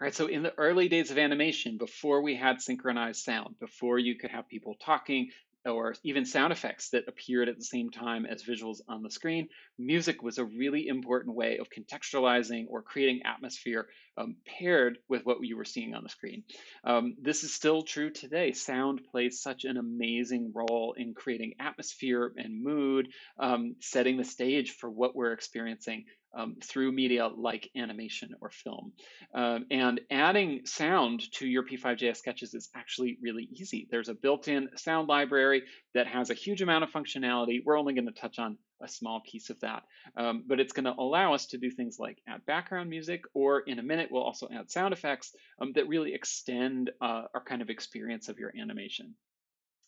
All right, so in the early days of animation, before we had synchronized sound, before you could have people talking or even sound effects that appeared at the same time as visuals on the screen, music was a really important way of contextualizing or creating atmosphere um, paired with what you were seeing on the screen. Um, this is still true today. Sound plays such an amazing role in creating atmosphere and mood, um, setting the stage for what we're experiencing um, through media like animation or film. Um, and adding sound to your P5JS sketches is actually really easy. There's a built-in sound library that has a huge amount of functionality. We're only going to touch on a small piece of that, um, but it's going to allow us to do things like add background music, or in a minute, we'll also add sound effects um, that really extend uh, our kind of experience of your animation.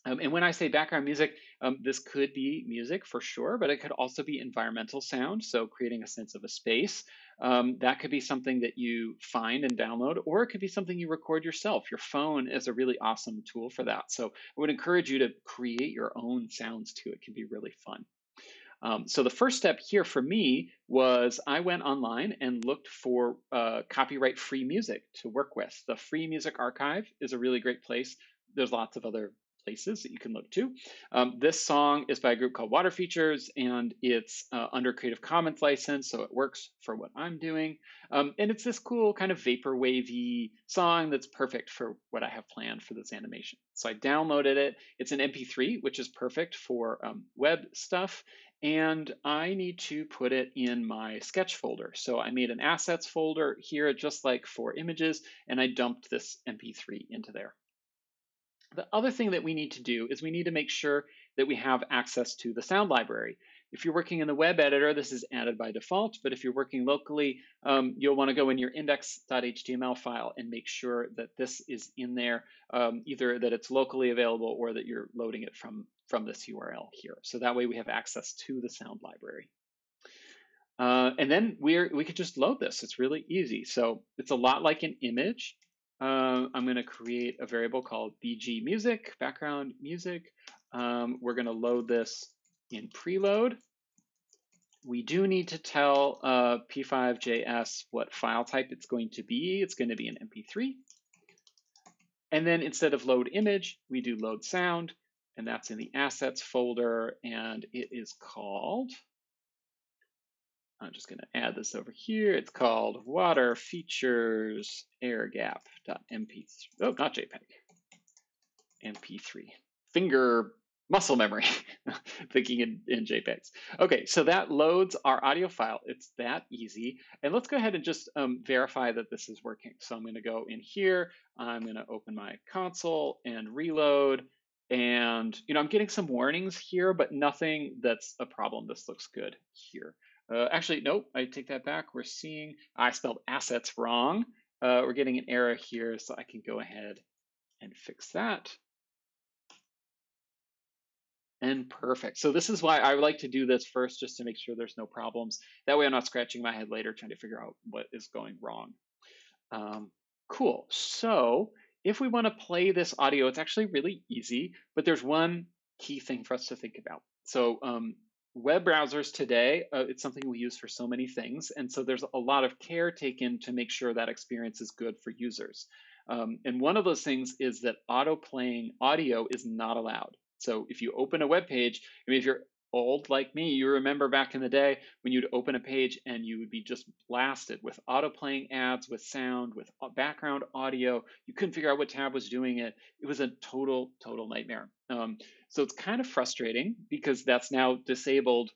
Um, and when I say background music, um, this could be music for sure, but it could also be environmental sound, so creating a sense of a space. Um, that could be something that you find and download, or it could be something you record yourself. Your phone is a really awesome tool for that. So I would encourage you to create your own sounds too. It can be really fun. Um, so the first step here for me was I went online and looked for uh, copyright free music to work with. The Free Music Archive is a really great place. There's lots of other places that you can look to. Um, this song is by a group called Water Features, and it's uh, under Creative Commons license, so it works for what I'm doing. Um, and it's this cool kind of vapor wavy song that's perfect for what I have planned for this animation. So I downloaded it. It's an MP3, which is perfect for um, web stuff. And I need to put it in my sketch folder. So I made an assets folder here, just like for images, and I dumped this MP3 into there. The other thing that we need to do is we need to make sure that we have access to the sound library. If you're working in the web editor, this is added by default, but if you're working locally, um, you'll want to go in your index.html file and make sure that this is in there, um, either that it's locally available or that you're loading it from, from this URL here. So that way we have access to the sound library. Uh, and then we're, we could just load this. It's really easy. So it's a lot like an image. Uh, I'm going to create a variable called bg music, background music. Um, we're going to load this in preload. We do need to tell uh, P5JS what file type it's going to be. It's going to be an MP3. And then instead of load image, we do load sound, and that's in the assets folder, and it is called I'm just going to add this over here. It's called water features air gap.mp3. Oh, not JPEG. MP3. Finger muscle memory, thinking in, in JPEGs. Okay, so that loads our audio file. It's that easy. And let's go ahead and just um, verify that this is working. So I'm going to go in here. I'm going to open my console and reload. And you know, I'm getting some warnings here, but nothing that's a problem. This looks good here. Uh, actually, nope, I take that back. We're seeing, I spelled assets wrong. Uh, we're getting an error here, so I can go ahead and fix that. And perfect. So this is why I like to do this first, just to make sure there's no problems. That way I'm not scratching my head later trying to figure out what is going wrong. Um, cool. So if we want to play this audio, it's actually really easy, but there's one key thing for us to think about. So um, web browsers today, uh, it's something we use for so many things. And so there's a lot of care taken to make sure that experience is good for users. Um, and one of those things is that auto playing audio is not allowed. So if you open a web page, I mean, if you're old like me, you remember back in the day when you'd open a page and you would be just blasted with auto playing ads, with sound, with background audio. You couldn't figure out what tab was doing it. It was a total, total nightmare. Um, so it's kind of frustrating because that's now disabled.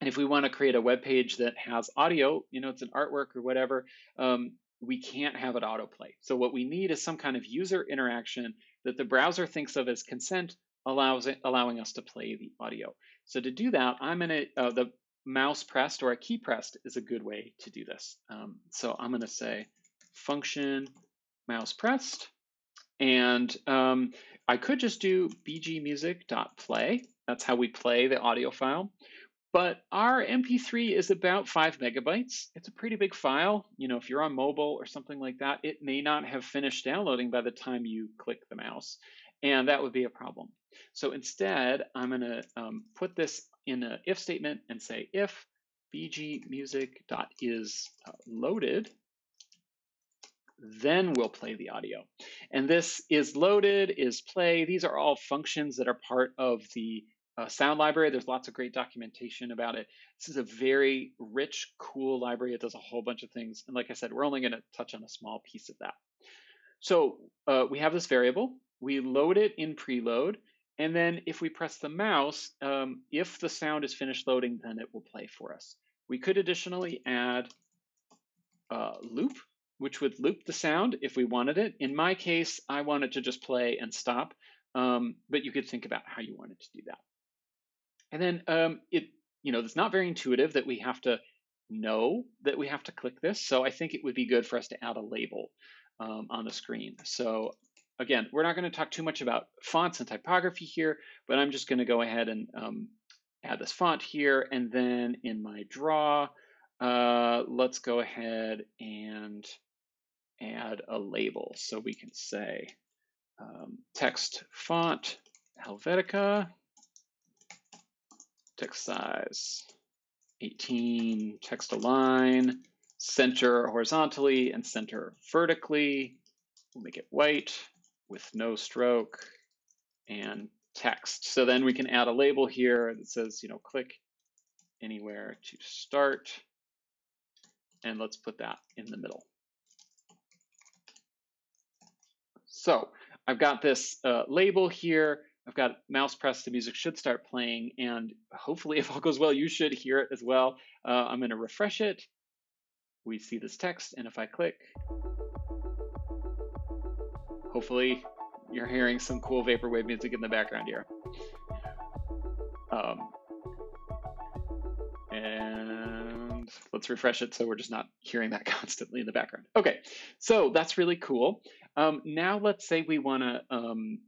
And if we want to create a web page that has audio, you know, it's an artwork or whatever, um, we can't have it autoplay. So what we need is some kind of user interaction that the browser thinks of as consent, allows it, allowing us to play the audio. So to do that, I'm to, uh, the mouse pressed or a key pressed is a good way to do this. Um, so I'm going to say function mouse pressed. And um, I could just do bgmusic.play. That's how we play the audio file. But our MP3 is about five megabytes. It's a pretty big file. You know, if you're on mobile or something like that, it may not have finished downloading by the time you click the mouse. And that would be a problem. So instead, I'm going to um, put this in an if statement and say if bgmusic.is uh, loaded, then we'll play the audio. And this is loaded, is play. These are all functions that are part of the uh, sound library. There's lots of great documentation about it. This is a very rich, cool library. It does a whole bunch of things. And like I said, we're only going to touch on a small piece of that. So uh, we have this variable. We load it in preload. And then if we press the mouse, um, if the sound is finished loading, then it will play for us. We could additionally add a loop, which would loop the sound if we wanted it. In my case, I want it to just play and stop, um, but you could think about how you wanted to do that. And then um, it, you know, it's not very intuitive that we have to know that we have to click this. So I think it would be good for us to add a label um, on the screen. So again, we're not going to talk too much about fonts and typography here, but I'm just going to go ahead and um, add this font here. And then in my draw, uh, let's go ahead and add a label. So we can say um, text font Helvetica text size 18, text align, center horizontally and center vertically. We'll make it white with no stroke and text. So then we can add a label here that says, you know, click anywhere to start. And let's put that in the middle. So I've got this uh, label here. I've got mouse press, the music should start playing, and hopefully, if all goes well, you should hear it as well. Uh, I'm going to refresh it. We see this text, and if I click, hopefully, you're hearing some cool vaporwave music in the background here. Um, and let's refresh it so we're just not hearing that constantly in the background. Okay, so that's really cool. Um, now let's say we want to um,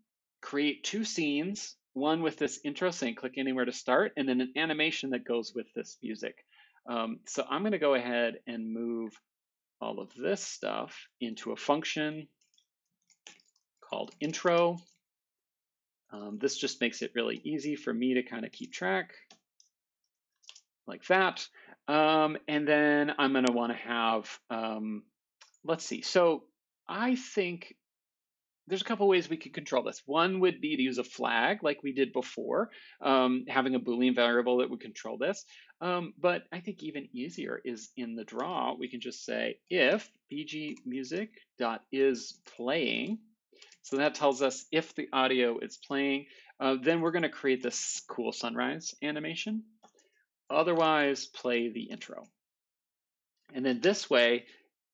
create two scenes, one with this intro saying click anywhere to start, and then an animation that goes with this music. Um, so I'm going to go ahead and move all of this stuff into a function called intro. Um, this just makes it really easy for me to kind of keep track like that. Um, and then I'm going to want to have, um, let's see. So I think there's a couple ways we could control this. One would be to use a flag like we did before, um, having a Boolean variable that would control this. Um, but I think even easier is in the draw, we can just say if bgmusic.is playing, so that tells us if the audio is playing, uh, then we're gonna create this cool sunrise animation. Otherwise, play the intro. And then this way,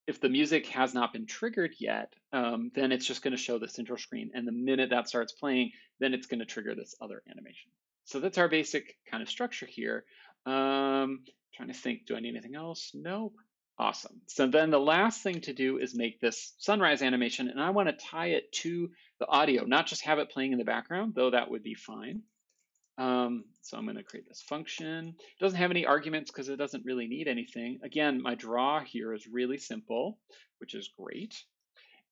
if the music has not been triggered yet, um, then it's just going to show this intro screen. And the minute that starts playing, then it's going to trigger this other animation. So that's our basic kind of structure here. Um, trying to think, do I need anything else? Nope. Awesome. So then the last thing to do is make this sunrise animation, and I want to tie it to the audio, not just have it playing in the background, though that would be fine. Um, so I'm going to create this function. It doesn't have any arguments because it doesn't really need anything. Again, my draw here is really simple, which is great.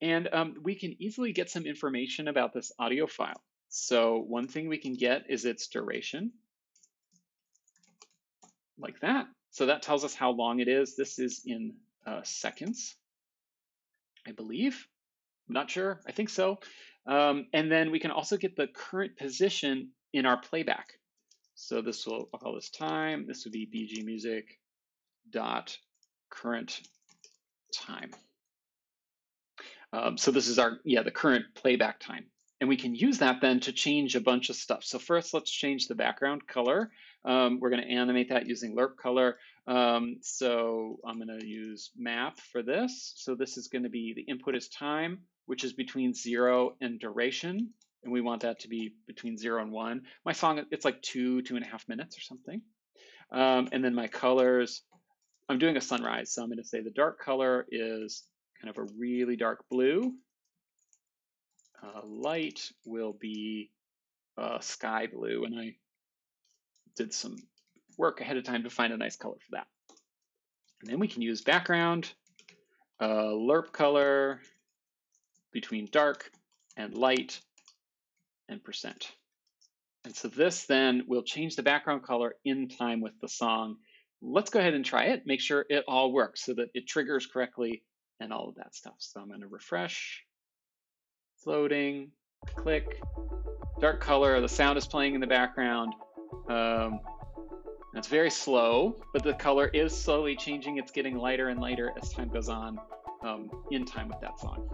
And um, we can easily get some information about this audio file. So one thing we can get is its duration, like that. So that tells us how long it is. This is in uh, seconds, I believe. I'm not sure. I think so. Um, and then we can also get the current position in our playback. So this will, I'll call this time. This would be BG music dot current time. Um, so this is our, yeah, the current playback time. And we can use that then to change a bunch of stuff. So first, let's change the background color. Um, we're going to animate that using lerp color. Um, so I'm going to use map for this. So this is going to be the input is time, which is between zero and duration and we want that to be between zero and one. My song, it's like two, two and a half minutes or something. Um, and then my colors, I'm doing a sunrise, so I'm gonna say the dark color is kind of a really dark blue. Uh, light will be uh, sky blue, and I did some work ahead of time to find a nice color for that. And then we can use background, uh, lerp color between dark and light, and percent. And so this then will change the background color in time with the song. Let's go ahead and try it, make sure it all works so that it triggers correctly and all of that stuff. So I'm going to refresh, floating, click, dark color, the sound is playing in the background. Um, it's very slow, but the color is slowly changing. It's getting lighter and lighter as time goes on um, in time with that song.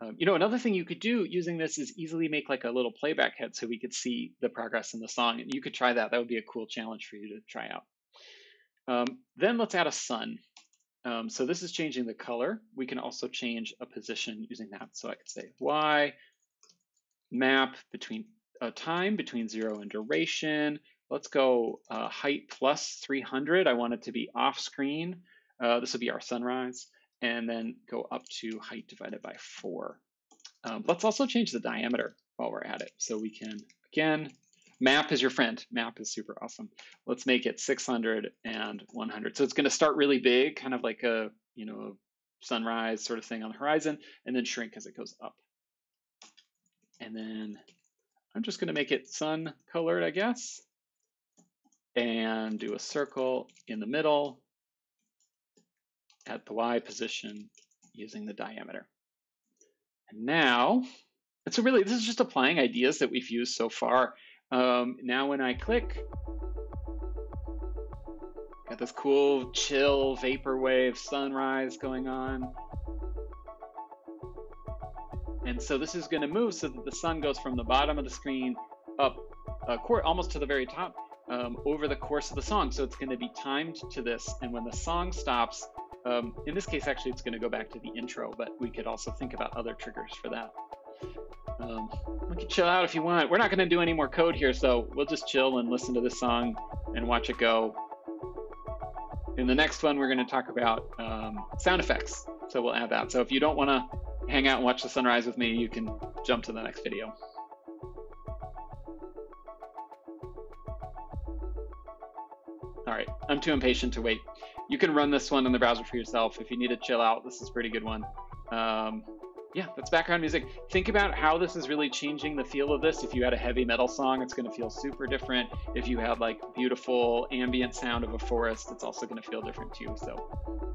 Um, you know, another thing you could do using this is easily make like a little playback head so we could see the progress in the song. And you could try that. That would be a cool challenge for you to try out. Um, then let's add a sun. Um, so this is changing the color. We can also change a position using that. So I could say Y map between a time between zero and duration. Let's go uh, height plus 300. I want it to be off screen. Uh, this will be our sunrise. And then go up to height divided by four. Um, let's also change the diameter while we're at it. So we can, again, map is your friend. Map is super awesome. Let's make it 600 and 100. So it's going to start really big, kind of like a, you know, sunrise sort of thing on the horizon, and then shrink as it goes up. And then I'm just going to make it sun colored, I guess, and do a circle in the middle at the Y position using the diameter. And now, and so really, this is just applying ideas that we've used so far. Um, now when I click, got this cool chill vaporwave sunrise going on. And so this is going to move so that the sun goes from the bottom of the screen up uh, almost to the very top um, over the course of the song. So it's going to be timed to this. And when the song stops, um, in this case, actually, it's going to go back to the intro, but we could also think about other triggers for that. Um, we can chill out if you want. We're not going to do any more code here, so we'll just chill and listen to this song and watch it go. In the next one, we're going to talk about um, sound effects. So we'll add that. So if you don't want to hang out and watch the sunrise with me, you can jump to the next video. All right, I'm too impatient to wait. You can run this one in the browser for yourself. If you need to chill out, this is a pretty good one. Um, yeah, that's background music. Think about how this is really changing the feel of this. If you had a heavy metal song, it's going to feel super different. If you had like beautiful ambient sound of a forest, it's also going to feel different too. So